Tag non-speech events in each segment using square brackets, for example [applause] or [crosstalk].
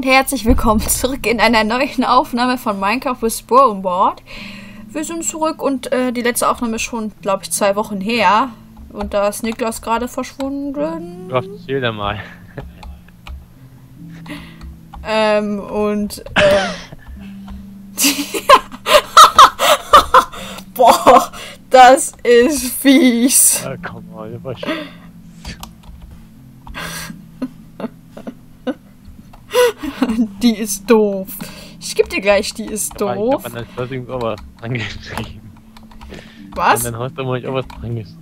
und herzlich willkommen zurück in einer neuen Aufnahme von Minecraft with Board. Wir sind zurück und äh, die letzte Aufnahme ist schon, glaube ich, zwei Wochen her. Und da ist Niklas gerade verschwunden. Du erzähl dir mal. Ähm, und, äh, [laughs] Boah, das ist fies. Ja, komm mal, überschätzt. Die ist doof. Ich geb dir gleich, die ist Aber Ich doof. hab an dein Closing auch was dran geschrieben. Was? An dein Haus habe ich auch was dran geschrieben.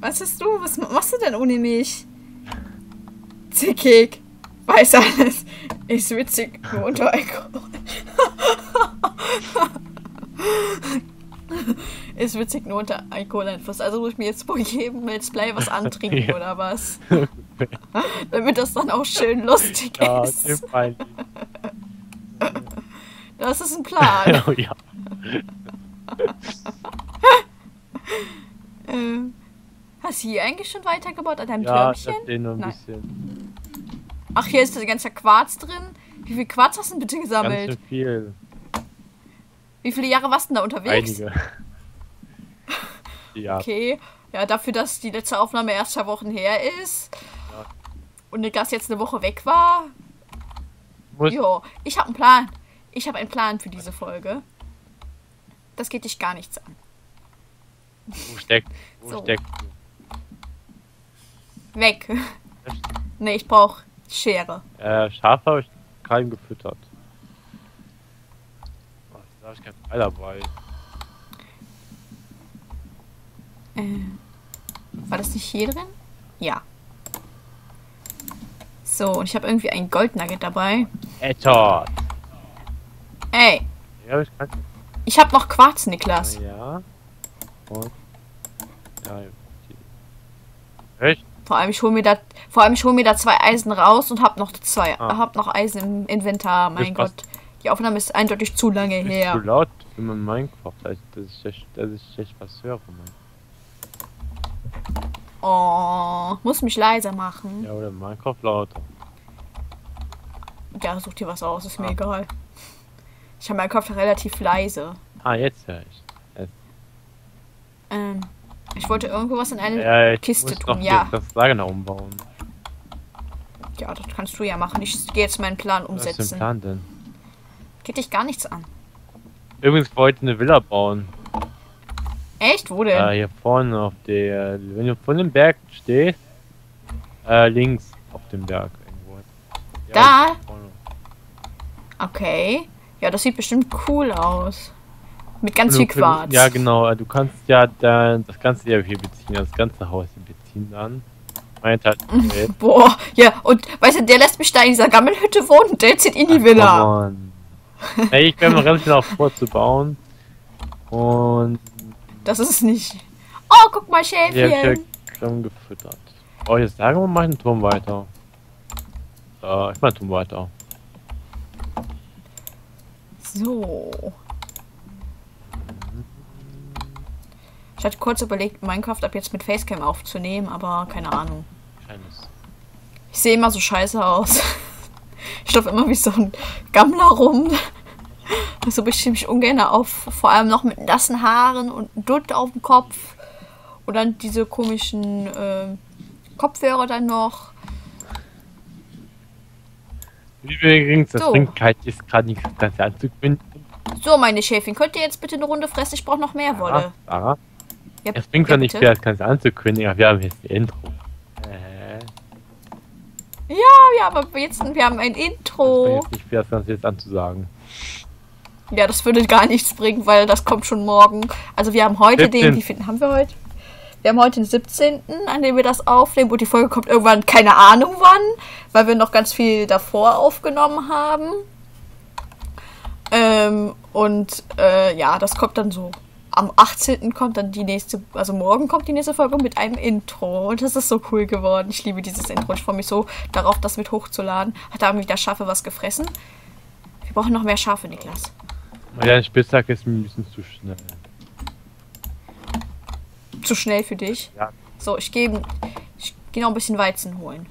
Was hast du? Was machst du denn ohne mich? Zickig. Weiß alles. Ist witzig. Nur unter Alkohol. [laughs] Ist witzig nur unter Alkoholeinfluss. Also muss ich mir jetzt wohl jedem Let's Play was [laughs] antrinken Ja. oder was? [laughs] [laughs] Damit das dann auch schön lustig Ja, ist. Das ist ein Plan. [laughs] Oh ja. [laughs] ähm, hast du hier eigentlich schon weitergebaut an deinem Ja, Türmchen? erzähl nur ein Nein. bisschen. Ach, hier ist der ganze Quarz drin. Wie viel Quarz hast du denn bitte Ganz gesammelt? schön viel. Wie viele Jahre warst du denn da unterwegs? Einige. Ja, Okay. Ja, dafür, dass die letzte Aufnahme erst zwei Wochen her ist. Und Niklas jetzt eine Woche weg war. muss, Jo, ich habe einen Plan. Ich habe einen Plan für diese Folge. Das geht dich gar nichts an. wo steckt, wo So. steckt Weg. [laughs] nee, ich brauche Schere. Äh, Schafe habe ich gerade gefüttert. Oh, da habe ich kein Pfeil dabei. Äh, war das nicht hier drin? Ja. So, und ich habe irgendwie ein Goldnugget dabei. Ettot! Ey, Ja, habe ich kein ich habe noch Quarz, Niklas. Ja. Und. Ja, Echt? Vor allem ich hole mir da, vor allem ich hole mir da zwei Eisen raus und hab noch zwei, Ah. hab noch Eisen im Inventar. Mein. Gott, die Aufnahme ist eindeutig zu lange Ist her. zu laut für mein Minecraft, also, dass ich, schlecht- dass ich schlecht was höre. Mann. Oh, muss mich leiser machen. Ja, oder Minecraft lauter. Ja, such dir was aus, ist mir Ah. egal. Ich habe meinen Kopf relativ leise. Ah, jetzt höre ich. Jetzt. Ähm, ich wollte irgendwo was in eine Ja, ich Kiste muss tun, noch ja. das Lager umbauen. Ja, das kannst du ja machen. Ich gehe jetzt meinen Plan Was ist umsetzen. Plan denn? Geht dich gar nichts an. Übrigens wollte eine Villa bauen. Echt? Wo denn? Äh, hier vorne auf der. Wenn du von dem Berg stehst, äh, links auf dem Berg irgendwo. Ja, Da? Okay. Ja, das sieht bestimmt cool aus. Mit ganz Du viel Quarz. Ja, genau. Du kannst ja dann das ganze hier beziehen, das ganze Haus hier beziehen dann. Meint halt. [laughs] äh, Boah, ja, und weißt du, der lässt mich da in dieser Gammelhütte wohnen der zieht in die Villa. Come on. [laughs] Ey, ich bin mal ganz genau vorzubauen. Und Das ist nicht. Oh, guck mal, Schäfchen. ja schon gefüttert. Oh, jetzt sagen wir mal einen Turm weiter. So, ich mach einen Turm weiter. So. Ich hatte kurz überlegt, Minecraft ab jetzt mit Facecam aufzunehmen, aber keine Ahnung. Kleines. Ich sehe immer so scheiße aus. [laughs] Ich laufe immer wie so ein Gammler rum. So bestimmt mich ungern auf. Vor allem noch mit nassen Haaren und Dutt auf dem Kopf. Und dann diese komischen äh, Kopfhörer dann noch. Übrigens, das So. Trinkkeit ist gerade nicht das anzubinden. So, meine Schäfchen, könnt ihr jetzt bitte eine Runde fressen? Ich brauche noch mehr Wolle. Sarah, Ja, es bringt ja, nicht bitte. viel, das Ganze anzukündigen, aber wir haben jetzt die Intro. Äh, Ja, ja, aber jetzt, wir haben ein das Intro. bringt jetzt nicht viel, das Ganze jetzt anzusagen. Ja, das würde gar nichts bringen, weil das kommt schon morgen. Also wir haben heute 17.. den, wie viel haben wir heute? Wir haben heute den 17., an dem wir das aufnehmen und die Folge kommt irgendwann, keine Ahnung wann, weil wir noch ganz viel davor aufgenommen haben. Ähm, und äh, ja, das kommt dann so. Am 18. kommt dann die nächste, also morgen kommt die nächste Folge mit einem Intro. Und das ist so cool geworden. Ich liebe dieses Intro. Ich freue mich so darauf, das mit hochzuladen. Hat da wieder Schafe was gefressen? Wir brauchen noch mehr Schafe, Niklas. Mein Spitzhack ist ein bisschen zu schnell. Zu schnell für dich. Ja. So, ich gehe ich geh noch ein bisschen Weizen holen.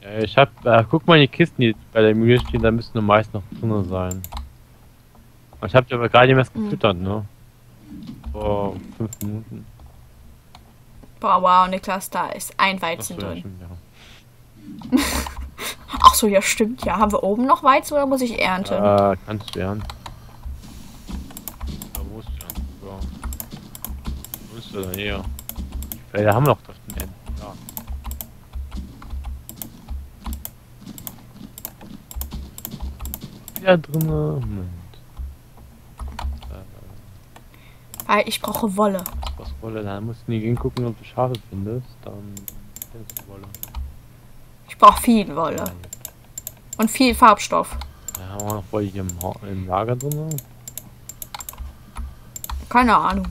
Ja, ich hab, äh, guck mal in die Kisten, die bei der Mühle stehen, da müssten meist noch drin sein. Ich hab die aber gerade erst Mhm. gefüttert, ne? Vor fünf Minuten. Boah, wow, Niklas, da ist ein Ach Weizen so, ja, drin. stimmt, ja. [laughs] Ach so, ja, stimmt, ja. Haben wir oben noch Weizen oder muss ich ernten? Äh, kannst du ernten. Da musst du ernten, ja. Dann eher. Die Felder haben noch das Enden, ja. Ja, drinne. Moment. Äh, Weil ich brauche Wolle. was Wolle? Da musst du nie hingucken, ob du Schafe findest. Dann findest du Wolle. Ich brauche viel Wolle. Und viel Farbstoff. Da haben wir noch Wolle hier im, im Lager drin. Keine Ahnung.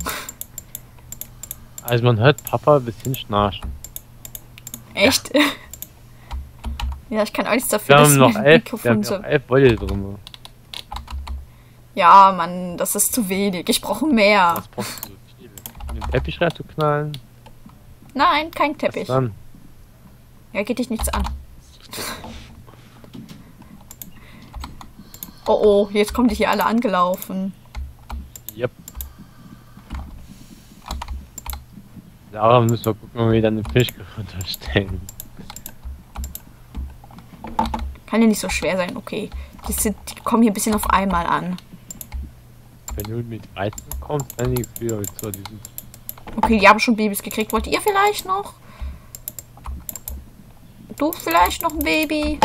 Also man hört Papa ein bisschen schnarchen. Echt? Ja, [laughs] ich kann auch nichts dafür, Wir dass haben noch elf, wir Mikrofon haben so... noch elf drin. Ja, Mann, das ist zu wenig. Ich brauche mehr. Was brauchst du so viel? Um Den Teppich reinzuknallen? Nein, kein Was Teppich. dann? Ja, geht dich nichts an. Oh oh, jetzt kommen die hier alle angelaufen. Yep. Daran müssen wir gucken, ob wir dann den Fisch runterstellen. Kann ja nicht so schwer sein, okay. Die, sind, die kommen hier ein bisschen auf einmal an. Wenn du mit Weizen kommst, dann die wieder zu diesem. Okay, die haben schon Babys gekriegt. Wollt ihr vielleicht noch? Du vielleicht noch ein Baby?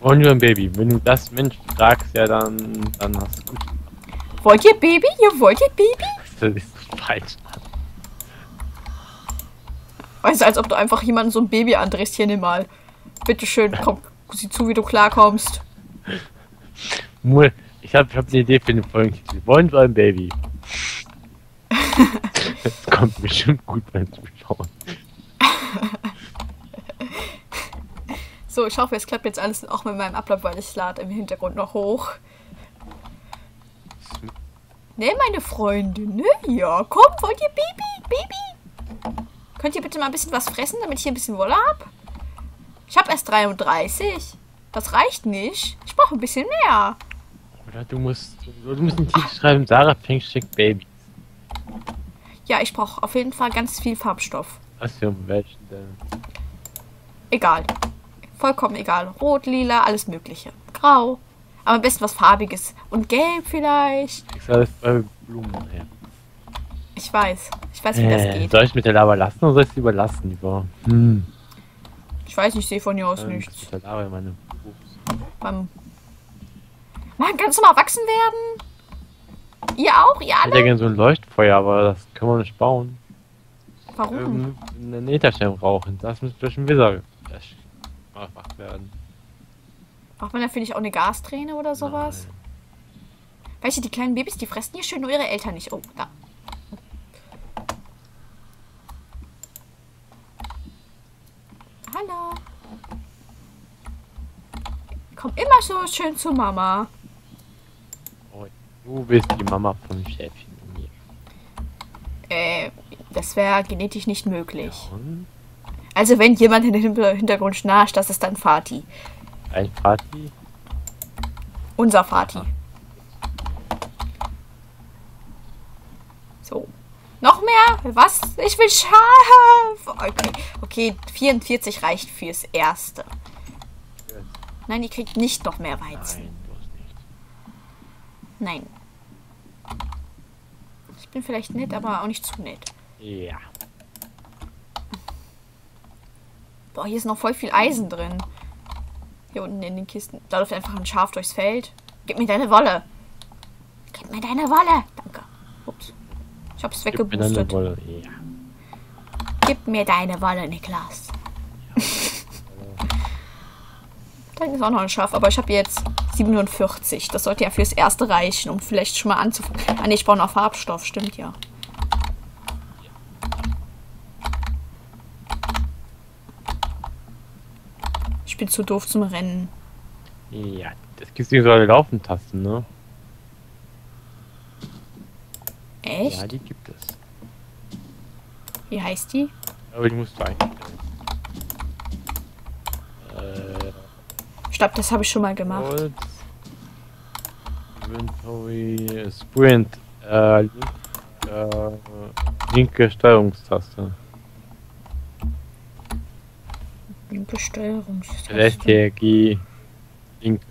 Wollen wir ein Baby? Wenn du das Mensch fragst, ja dann, dann hast du gut. Wollt ihr Baby? Ihr wollt ihr Baby? Das ist falsch. Weißt du, als ob du einfach jemanden so ein Baby andrehst. Hier, nimm mal. Bitteschön, komm, sieh zu, wie du klarkommst. Mul, ich habe ich hab eine Idee für den Folgentitel. Wollen wir ein Baby? das kommt bestimmt gut beim Zuschauen. So, ich hoffe, es klappt jetzt alles auch mit meinem Upload, weil ich lade im Hintergrund noch hoch. Ne, meine Freunde, ne? Ja, komm, wollt ihr Baby? Baby? Könnt ihr bitte mal ein bisschen was fressen, damit ich hier ein bisschen Wolle hab? Ich habe erst 33. Das reicht nicht. Ich brauche ein bisschen mehr. Oder du musst, du musst einen Titel schreiben, Sarah Pfingstcheck Baby. Ja, ich brauche auf jeden Fall ganz viel Farbstoff. Was für welchen denn? Egal. Vollkommen egal. Rot, lila, alles mögliche. Grau. Aber am besten was farbiges. Und gelb vielleicht. Ich sag das bei Blumen her. Ich weiß. Ich weiß, wie das Äh, geht. soll ich mit der Lava lassen oder soll ich sie überlassen lieber? Hm. Ich weiß, ich sehe von hier aus Ähm, nichts. Mit der Lava in meine. Mann, kannst du mal erwachsen werden? Ihr auch? Ihr Ich hätte alle? gerne so ein Leuchtfeuer, aber das können wir nicht bauen. Warum? Ähm, einen Etherstern brauchen. Das müsste durch den Wizard gemacht werden. Braucht man da finde ich auch eine Gasträne oder sowas? Weißt du, die kleinen Babys, die fressen hier schön nur ihre Eltern nicht. Oh, da. Hallo. Komm immer so schön zu Mama. Oh, du bist die Mama von Schäfchen. Äh, das wäre genetisch nicht möglich. Und Also wenn jemand in den Hintergrund schnarcht, das ist dann Fati. ein Party. Unser Vati. So. Noch mehr? Was? Ich will Schaf. Okay. Okay, 44 reicht fürs Erste. Nein, ihr kriegt nicht noch mehr Weizen. Nein, nicht. Nein. Ich bin vielleicht nett, aber auch nicht zu nett. Ja. Boah, hier ist noch voll viel Eisen drin. Hier unten in den Kisten. Da läuft einfach ein Schaf durchs Feld. Gib mir deine Wolle. Gib mir deine Wolle. Danke. Ups. Ich hab's Gib mir deine weggeboostet. Wolle. Ja. Gib mir deine Wolle, Niklas. Da hinten ist auch noch ein Schaf, aber ich habe jetzt 47. Das sollte ja fürs Erste reichen, um vielleicht schon mal anzufangen. Ah, nee, ich brauche noch Farbstoff. Stimmt ja. Ich bin zu doof zum Rennen. Ja, das gibt so eine Laufentasten, ne? Echt? Ja, die gibt es. Wie heißt die? Aber die musst du einstellen. Glaube, das habe ich schon mal gemacht. Holz. Inventory. Sprint. Äh, äh, linke Steuerungstaste. Linke Steuerungstaste. LSTRG. Linke.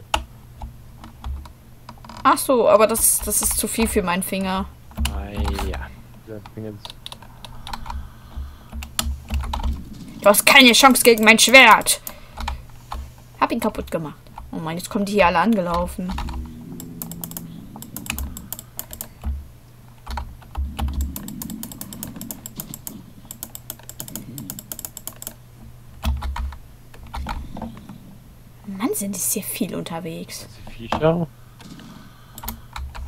Ach so, aber das, das ist zu viel für meinen Finger. Ah, ja. Der Finger ist- Du hast keine Chance gegen mein Schwert. Hab ihn kaputt gemacht. Oh Mann, jetzt kommen die hier alle angelaufen. Mann, sind es hier viel unterwegs. Viecher.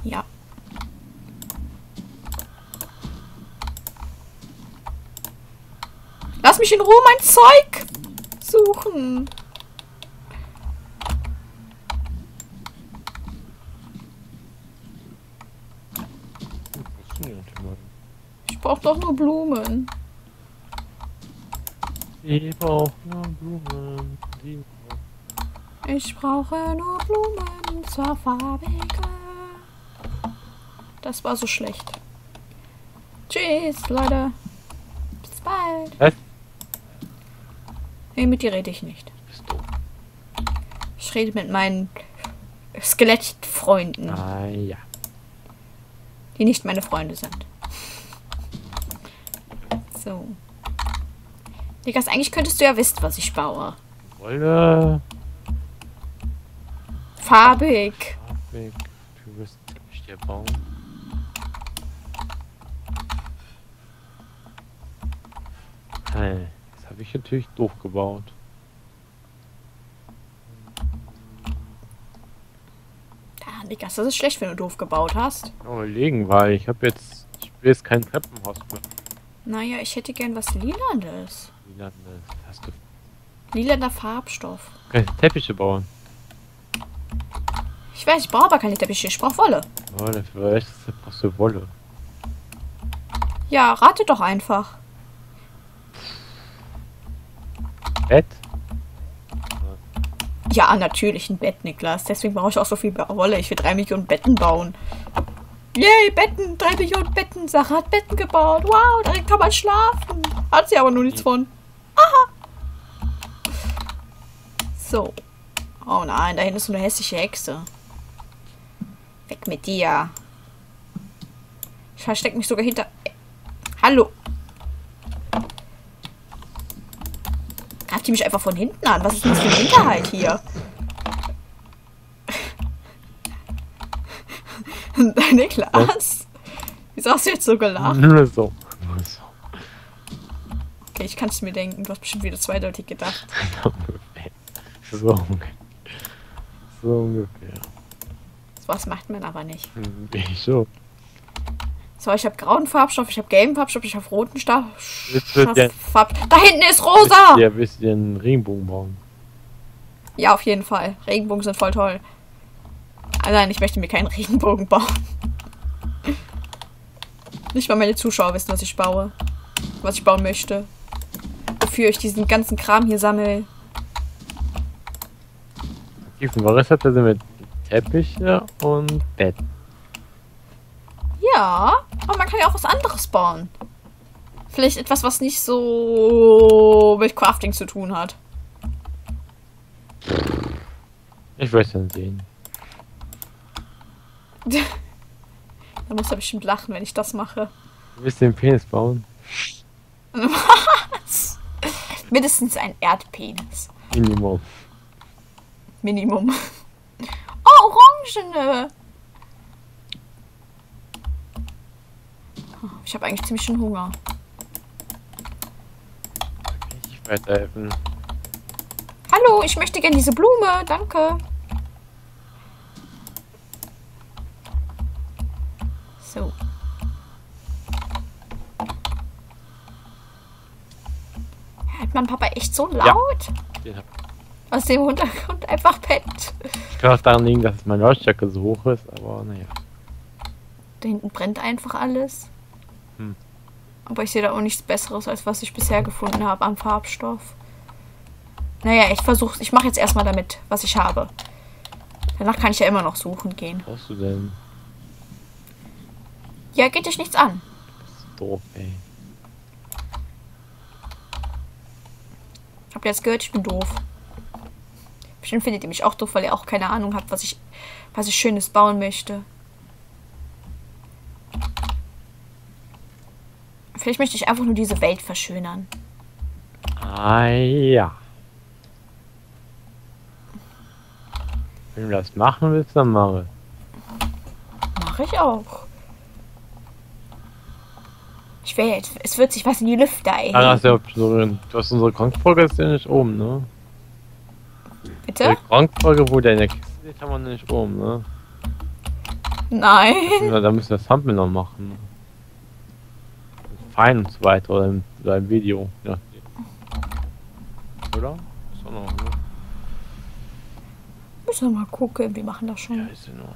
Ja. Lass mich in Ruhe mein Zeug suchen. Funktioniert immer. Ich brauche doch nur Blumen. Die brauchen nur Blumen. Ich brauche nur Blumen zur Farbige. Das war so schlecht. Tschüss, Leute. Bis bald. Was? Nee, mit dir rede ich nicht. bist du? Ich rede mit meinen Skelettfreunden, Ah, ja. die nicht meine Freunde sind. So. Digas, eigentlich könntest du ja wissen, was ich baue. Wolle. Farbig. Weg. Du wirst ich dir bauen. Hey, das habe ich natürlich doof gebaut. Ja, Digas, das ist schlecht, wenn du doof gebaut hast. Überlegen, weil ich habe jetzt. Ich will jetzt kein Treppenhaus mehr. Naja, ich hätte gern was Lilanes. Wie lange hast du Lilaner Farbstoff. keine Teppiche bauen? Ich weiß, ich brauche aber keine Teppiche, ich brauche Wolle. Wolle, vielleicht brauchst du Wolle. Ja, rate doch einfach. Bett? Ja, natürlich ein Bett, Niklas. Deswegen brauche ich auch so viel Wolle. Ich will drei Millionen Betten bauen. Yay, Betten, drei Millionen Betten. Sarah hat Betten gebaut. Wow, darin kann man schlafen. Hat sie aber nur nichts von. Aha. So. Oh nein, da hinten ist so eine hässliche Hexe. Weg mit dir. Ich verstecke mich sogar hinter. Hallo. Greift die mich einfach von hinten an? Was ist denn das für eine Hinterhalt hier? Niklas? Wieso hast du jetzt so gelacht? Nur so. Nur so. Okay, ich kann es mir denken. Du hast bestimmt wieder zweideutig gedacht. [laughs] So ungefähr. So ungefähr. Was macht man aber nicht. Ich so. So, ich habe grauen Farbstoff, ich habe gelben Farbstoff, ich habe roten Stoff. Jetzt wird ja- Farb da hinten ist rosa! Ja, willst du dir einen Regenbogen bauen? Ja, auf jeden Fall. Regenbogen sind voll toll. Ah, nein, ich möchte mir keinen Regenbogen bauen. Nicht mal meine Zuschauer wissen, was ich baue. Was ich bauen möchte. Wofür ich diesen ganzen Kram hier sammle. Gibt ein Rezept sind mit Teppiche und Bett. Ja, aber man kann ja auch was anderes bauen. Vielleicht etwas, was nicht so mit Crafting zu tun hat. Ich weiß dann sehen. [laughs] Da muss er bestimmt lachen, wenn ich das mache. Du willst den Penis bauen? Was? Mindestens ein Erdpenis. Minimum. Minimum. [laughs] Oh, Orangene! Ich habe eigentlich ziemlich schon Hunger. Ich weiterhelfen. Hallo, ich möchte gerne diese Blume. Danke. So. Hat mein Papa echt so laut? Hab Aus dem Hintergrund einfach pennt. ich kann auch daran liegen, dass meine Lautstärke so hoch ist, aber naja. Da hinten brennt einfach alles. Hm. Aber ich sehe da auch nichts Besseres, als was ich bisher gefunden habe am Farbstoff. Naja, ich versuche, ich mache jetzt erstmal damit, was ich habe. Danach kann ich ja immer noch suchen gehen. Was brauchst du denn? Ja, geht dich nichts an. Das ist doof, ey. Habt ihr jetzt gehört, ich bin doof. Bestimmt findet ihr mich auch doof, weil ihr auch keine Ahnung habt, was ich, was ich Schönes bauen möchte. Vielleicht möchte ich einfach nur diese Welt verschönern. Ah ja. Wenn du das machen willst, dann mache. Mache ich auch. Jetzt, es wird sich was in die Lüfte Ah, erheben. das ist ja so, du hast unsere Gronkfolge ist ja nicht oben, ne? Bitte? Die Gronkfolge, wo der in der Kiste steht, haben wir nicht oben, ne? Nein. Ja, da müssen wir das Thumbnail noch machen. Ne? Fein und so weiter, oder im, oder im Video. Ja. Oder? Ist auch noch, ne? Müssen wir mal gucken, wir machen das Ja, schon. ist in Ordnung.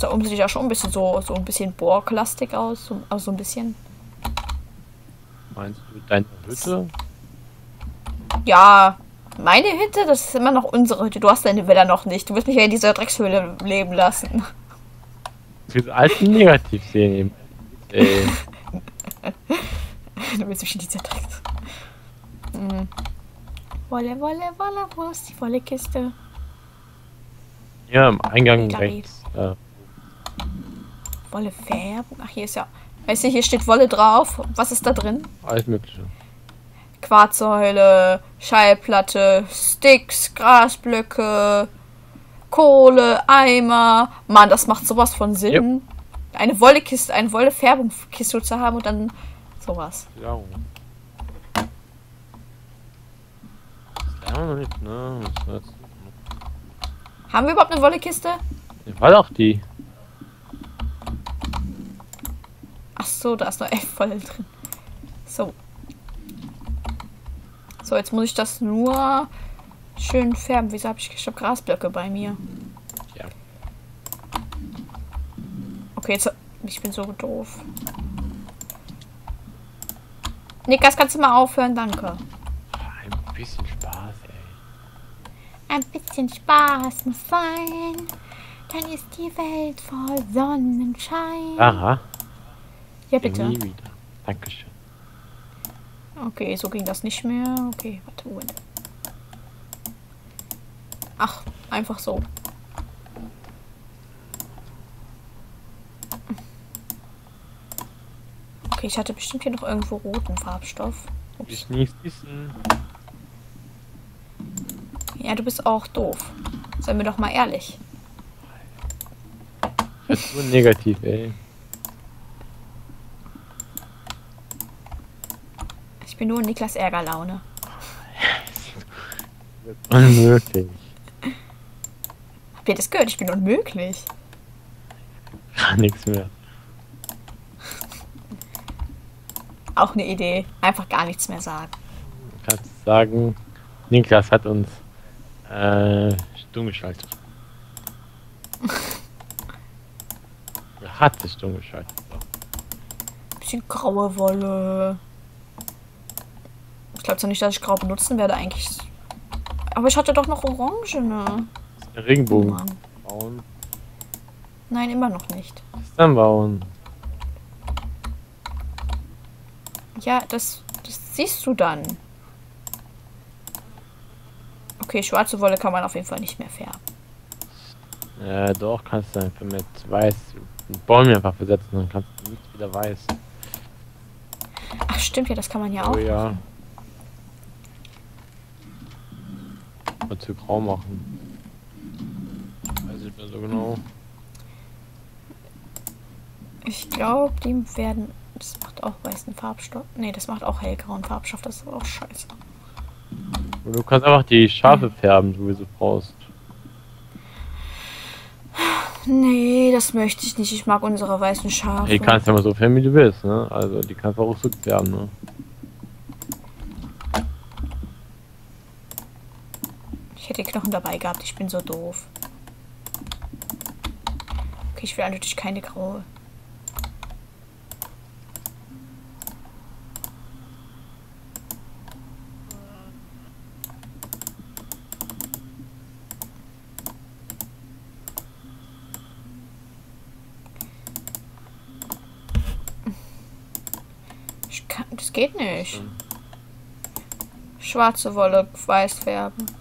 Da oben sieht ja schon ein bisschen so, so ein bisschen Borglastik aus. So, also so ein bisschen. Meinst du deine Hütte? Ja, meine Hütte, das ist immer noch unsere Hütte. Du hast deine Villa noch nicht. Du wirst mich ja in dieser Dreckshöhle leben lassen. Diese alten Negativserien. Ey. [laughs] Du willst mich in dieser Drecks. Hm. Wolle, Wolle, Wolle, wo ist die Wollekiste? Ja, im Eingang rechts. Äh, Wolle Färbung. Ach, hier ist ja. Weißt du, hier steht Wolle drauf. Was ist da drin? alles Mögliche. Quarzsäule, Schallplatte, Sticks, Grasblöcke, Kohle, Eimer. Mann, das macht sowas von Sinn. Eine Wollekiste, eine Wollefärbungskiste zu haben und dann sowas. Ja. Noch nicht, ne? Haben wir überhaupt eine Wollekiste? Ja, War doch die. Ach so, da ist noch elf Wolle drin. So. So, jetzt muss ich das nur schön färben. Wieso habe ich, ich hab Grasblöcke bei mir? Ja. Okay, jetzt. Ich bin so doof. Nikas, kannst du mal aufhören? Danke. Ein bisschen Spaß, ey. Ein bisschen Spaß muss sein. Dann ist die Welt voll Sonnenschein. Aha. Ja, bitte. Nie wieder. Dankeschön. Okay, so ging das nicht mehr. Okay, warte, Moment. Ach, einfach so. Okay, ich hatte bestimmt hier noch irgendwo roten Farbstoff. Ups. Ich nicht wissen. Ja, du bist auch doof. Sei mir doch mal ehrlich. Das ist so negativ, ey. Bin nur Niklas Ärgerlaune. [laughs] Unmöglich. Habt ihr das gehört? Ich bin unmöglich. Gar nichts mehr. Auch eine Idee. Einfach gar nichts mehr sagen. Du kannst sagen, Niklas hat uns äh, stumm geschaltet. [laughs] Er hat sich stumm geschaltet. Bisschen graue Wolle. Ich glaube zwar nicht, dass ich grau benutzen werde eigentlich. Aber ich hatte doch noch orange, ne? Oh Regenbogen Mann. bauen. Nein, immer noch nicht. Was dann bauen? Ja, das, das siehst du dann. Okay, schwarze Wolle kann man auf jeden Fall nicht mehr färben. Ja, doch, kannst du einfach mit weiß Bäume einfach versetzen, dann kannst du nicht wieder weiß. Ach, stimmt ja, das kann man ja Oh auch. ja. Und zu grau machen. Weiß ich mehr so genau. Ich glaube, die werden. Das macht auch weißen Farbstoff. Nee, das macht auch hellgrauen Farbstoff. Das ist auch scheiße. Du kannst einfach die Schafe färben, so wie du brauchst. Nee, das möchte ich nicht. Ich mag unsere weißen Schafe. Die kannst ja mal so färben, wie du willst, ne? Also die kannst du auch so färben, ne? Sachen dabei gehabt. Ich bin so doof. Okay, ich will natürlich keine graue. Ich geht nicht. Schwarze Wolle weiß färben.